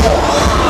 Oh.